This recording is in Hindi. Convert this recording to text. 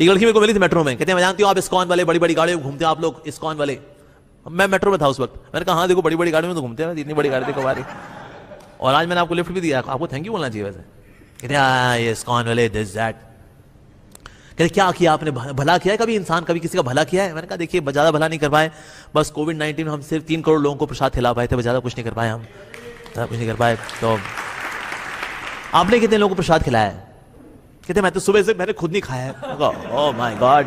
एक लड़की मेरे को मिली थी मेट्रो में कहते हैं मैं जानती हूँ आप इस्कॉन वाले बड़ी बड़ी गाड़ियों में घूमते हैं आप लोग इस्कॉन वाले। मैं मेट्रो में था उस वक्त। मैंने कहा हाँ देखो बड़ी बड़ी गाड़ियों में तो घूमते हैं इतनी बड़ी गाड़ी देखो हमारी। और आज मैंने आपको लिफ्ट भी दिया आपको थैंक यू बोलना चाहिए वैसे। कहते हैं हाँ, वाले दिस दैट कहते क्या किया आपने? भला किया है कभी इंसान? कभी किसी का भला किया है? मैंने कहा देखिए ज़्यादा भला नहीं कर पाए। बस कोविड नाइन्टीन में हम सिर्फ़ तीन करोड़ लोगों को प्रसाद खिला पाए थे ज़्यादा कुछ नहीं कर पाए हम। कुछ नहीं कर पाए तो आपने कितने लोगों को प्रसाद खिलाया है? कहते मैं तो सुबह से मैंने खुद नहीं खाया है। Oh my God